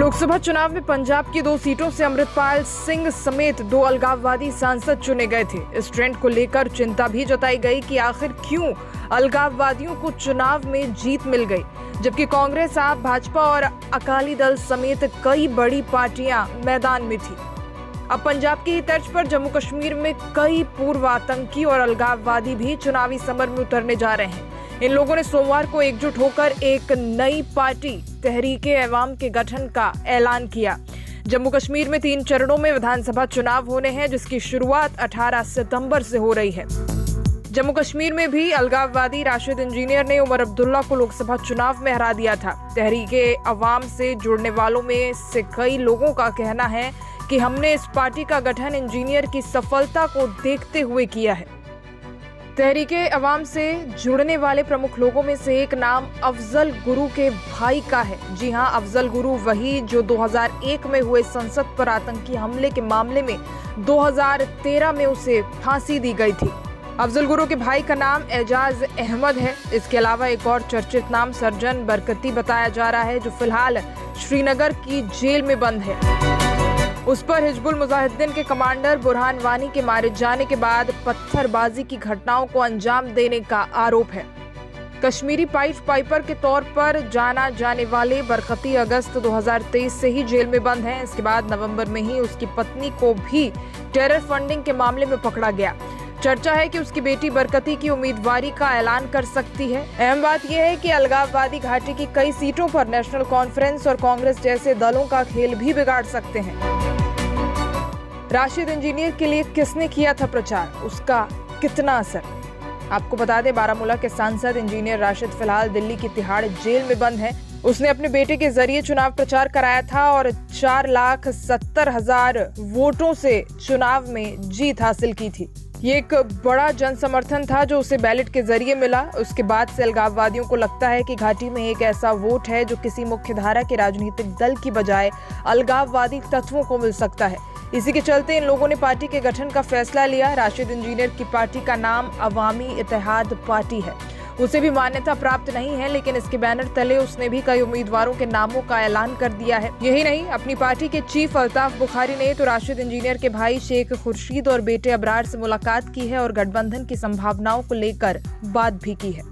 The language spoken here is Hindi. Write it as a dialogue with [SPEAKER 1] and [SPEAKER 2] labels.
[SPEAKER 1] लोकसभा चुनाव में पंजाब की दो सीटों से अमृतपाल सिंह समेत दो अलगाववादी सांसद चुने गए थे। इस ट्रेंड को लेकर चिंता भी जताई गई कि आखिर क्यों अलगाववादियों को चुनाव में जीत मिल गई? जबकि कांग्रेस, आप, भाजपा और अकाली दल समेत कई बड़ी पार्टियाँ मैदान में थी। अब पंजाब की ही तर्ज पर जम्मू कश्मीर में कई पूर्व आतंकी और अलगाववादी भी चुनावी समर में उतरने जा रहे हैं। इन लोगों ने सोमवार को एकजुट होकर एक नई पार्टी, तहरीके अवाम के गठन का ऐलान किया। जम्मू कश्मीर में तीन चरणों में विधानसभा चुनाव होने हैं, जिसकी शुरुआत 18 सितंबर से हो रही है। जम्मू कश्मीर में भी अलगाववादी राशिद इंजीनियर ने उमर अब्दुल्ला को लोकसभा चुनाव में हरा दिया था। तहरीके अवाम से जुड़ने वालों में से कई लोगों का कहना है कि हमने इस पार्टी का गठन इंजीनियर की सफलता को देखते हुए किया है। तहरीके अवाम से जुड़ने वाले प्रमुख लोगों में से एक नाम अफजल गुरु के भाई का है। जी हाँ, अफजल गुरु वही जो 2001 में हुए संसद पर आतंकी हमले के मामले में 2013 में उसे फांसी दी गई थी। अफजल गुरु के भाई का नाम एजाज अहमद है। इसके अलावा एक और चर्चित नाम सर्जन बरकती बताया जा रहा है, जो फ़िलहाल श्रीनगर की जेल में बंद है। उस पर हिजबुल मुजाहिदीन के कमांडर बुरहान वानी के मारे जाने के बाद पत्थरबाजी की घटनाओं को अंजाम देने का आरोप है। कश्मीरी पाइप पाइपर के तौर पर जाना जाने वाले बरकती अगस्त 2023 से ही जेल में बंद हैं। इसके बाद नवंबर में ही उसकी पत्नी को भी टेरर फंडिंग के मामले में पकड़ा गया। चर्चा है कि उसकी बेटी बरकती की उम्मीदवारी का ऐलान कर सकती है। अहम बात यह है कि अलगाववादी घाटी की कई सीटों पर नेशनल कॉन्फ्रेंस और कांग्रेस जैसे दलों का खेल भी बिगाड़ सकते हैं। राशिद इंजीनियर के लिए किसने किया था प्रचार? उसका कितना असर? आपको बता दें, बारामूला के सांसद इंजीनियर राशिद फ़िलहाल दिल्ली की तिहाड़ जेल में बंद है। उसने अपने बेटे के ज़रिए चुनाव प्रचार कराया था और चार लाख सत्तर हज़ार वोटों से चुनाव में जीत हासिल की थी। ये एक बड़ा जन समर्थन था जो उसे बैलेट के ज़रिए मिला। उसके बाद से अलगाववादियों को लगता है कि घाटी में एक ऐसा वोट है जो किसी मुख्य धारा के राजनीतिक दल की बजाय अलगाववादी तत्वों को मिल सकता है। इसी के चलते इन लोगों ने पार्टी के गठन का फैसला लिया। राशिद इंजीनियर की पार्टी का नाम अवामी इतिहाद पार्टी है। उसे भी मान्यता प्राप्त नहीं है, लेकिन इसके बैनर तले उसने भी कई उम्मीदवारों के नामों का ऐलान कर दिया है। यही नहीं, अपनी पार्टी के चीफ अल्ताफ बुखारी ने तो राशिद इंजीनियर के भाई शेख खुर्शीद और बेटे अबरार से मुलाकात की है और गठबंधन की संभावनाओं को लेकर बात भी की है।